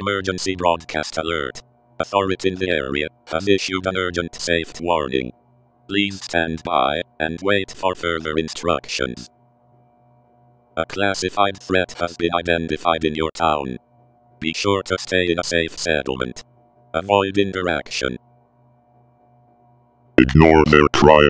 Emergency broadcast alert. Authority in the area has issued an urgent safety warning. Please stand by and wait for further instructions. A classified threat has been identified in your town. Be sure to stay in a safe settlement. Avoid interaction. Ignore their cries.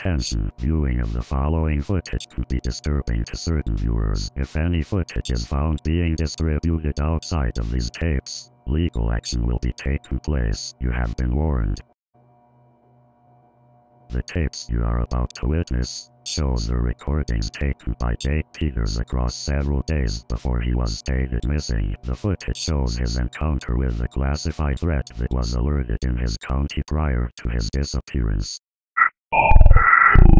Attention, viewing of the following footage could be disturbing to certain viewers. If any footage is found being distributed outside of these tapes, legal action will be taken place. You have been warned. The tapes you are about to witness shows the recordings taken by Jake Peters across several days before he was stated missing. The footage shows his encounter with the classified threat that was alerted in his county prior to his disappearance. Woo!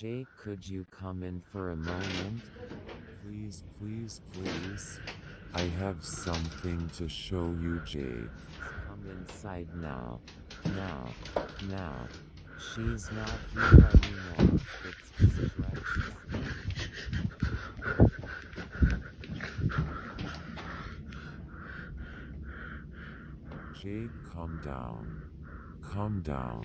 Jake, could you come in for a moment? Please, please, please. I have something to show you, Jake. Come inside now. Now. Now. She's not here anymore. It's stretched. Jake, calm down. Calm down.